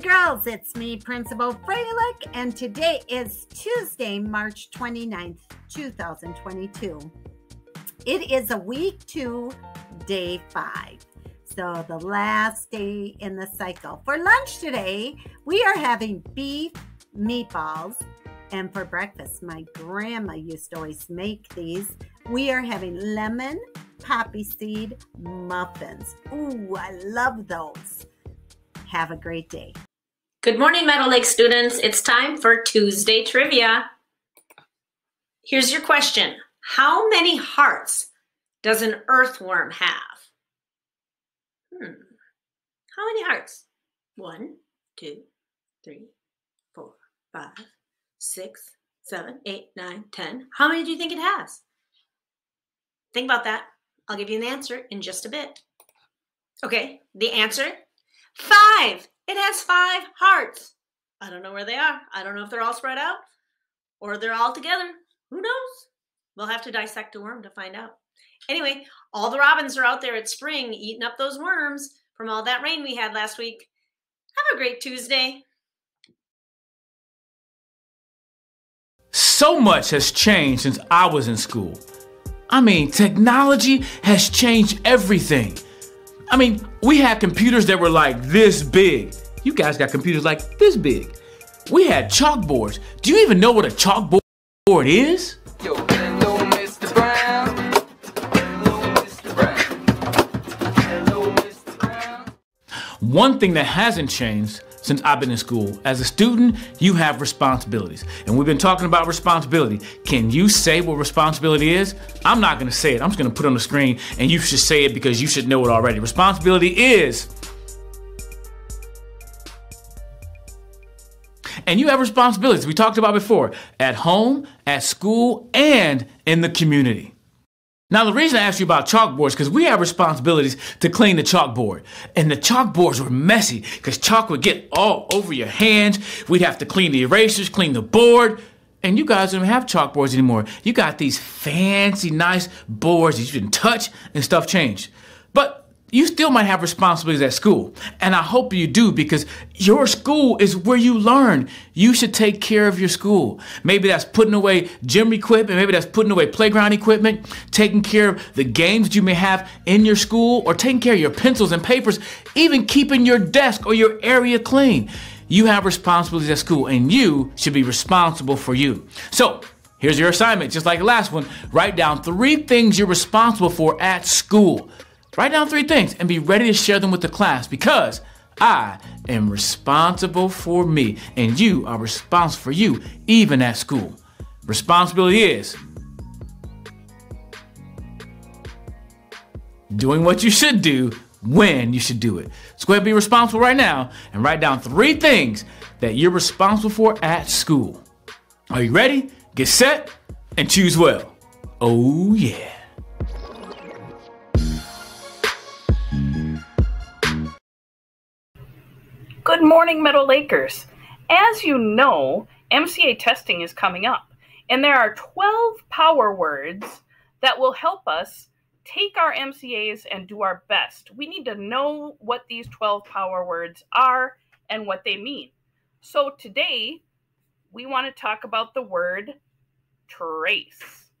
girls, it's me, Principal Froelich, and today is Tuesday, March 29th, 2022. It is a week two, day five. So, the last day in the cycle. For lunch today, we are having beef meatballs. And for breakfast, my grandma used to always make these. We are having lemon poppy seed muffins. Ooh, I love those. Have a great day. Good morning, Meadow Lake students. It's time for Tuesday trivia. Here's your question How many hearts does an earthworm have? Hmm. How many hearts? One, two, three, four, five, six, seven, eight, nine, ten. How many do you think it has? Think about that. I'll give you an answer in just a bit. Okay, the answer Five. It has five hearts. I don't know where they are. I don't know if they're all spread out or they're all together. Who knows? We'll have to dissect a worm to find out. Anyway, all the robins are out there at spring eating up those worms from all that rain we had last week. Have a great Tuesday. So much has changed since I was in school. I mean, technology has changed everything. I mean, we had computers that were like this big. You guys got computers like this big. We had chalkboards. Do you even know what a chalkboard is? Yo, hello, Mr. Brown. Hello, Mr. Brown. Hello, Mr. Brown. One thing that hasn't changed since I've been in school. As a student, you have responsibilities. And we've been talking about responsibility. Can you say what responsibility is? I'm not gonna say it. I'm just gonna put it on the screen and you should say it because you should know it already. Responsibility is. And you have responsibilities we talked about before at home, at school, and in the community. Now, the reason I asked you about chalkboards because we have responsibilities to clean the chalkboard. And the chalkboards were messy because chalk would get all over your hands. We'd have to clean the erasers, clean the board. And you guys don't have chalkboards anymore. You got these fancy, nice boards that you can touch and stuff changed. But you still might have responsibilities at school. And I hope you do because your school is where you learn. You should take care of your school. Maybe that's putting away gym equipment, maybe that's putting away playground equipment, taking care of the games you may have in your school, or taking care of your pencils and papers, even keeping your desk or your area clean. You have responsibilities at school and you should be responsible for you. So, here's your assignment, just like the last one. Write down three things you're responsible for at school. Write down three things and be ready to share them with the class because I am responsible for me and you are responsible for you, even at school. Responsibility is doing what you should do when you should do it. So go ahead and be responsible right now and write down three things that you're responsible for at school. Are you ready? Get set and choose well. Oh, yeah. Good morning, Meadow Lakers. As you know, MCA testing is coming up, and there are 12 power words that will help us take our MCAs and do our best. We need to know what these 12 power words are and what they mean. So today, we want to talk about the word trace.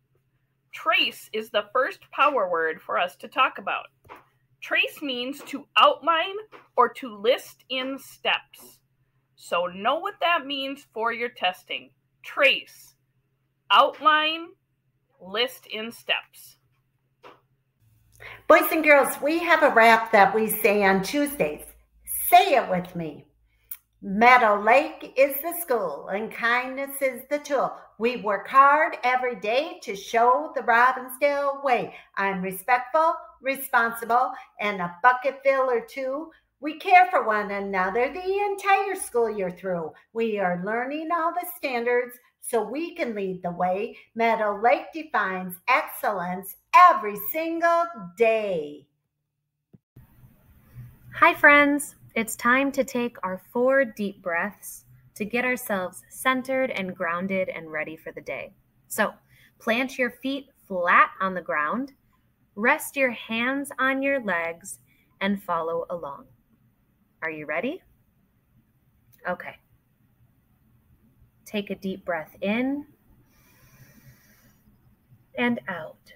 Trace is the first power word for us to talk about. Trace means to outline or to list in steps. So know what that means for your testing. Trace, outline, list in steps. Boys and girls, we have a rap that we say on Tuesdays. Say it with me. Meadow Lake is the school and kindness is the tool. We work hard every day to show the Robbinsdale way. I'm respectful, responsible, and a bucket fill or two. We care for one another the entire school year through. We are learning all the standards so we can lead the way. Meadow Lake defines excellence every single day. Hi, friends. It's time to take our four deep breaths to get ourselves centered and grounded and ready for the day. So, plant your feet flat on the ground, rest your hands on your legs, and follow along. Are you ready? Okay. Take a deep breath in and out.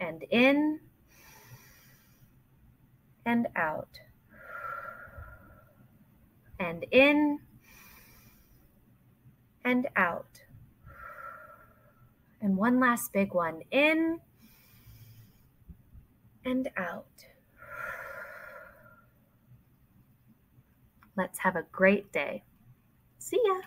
And in and out. And in and out. And one last big one in and out. Let's have a great day. See ya.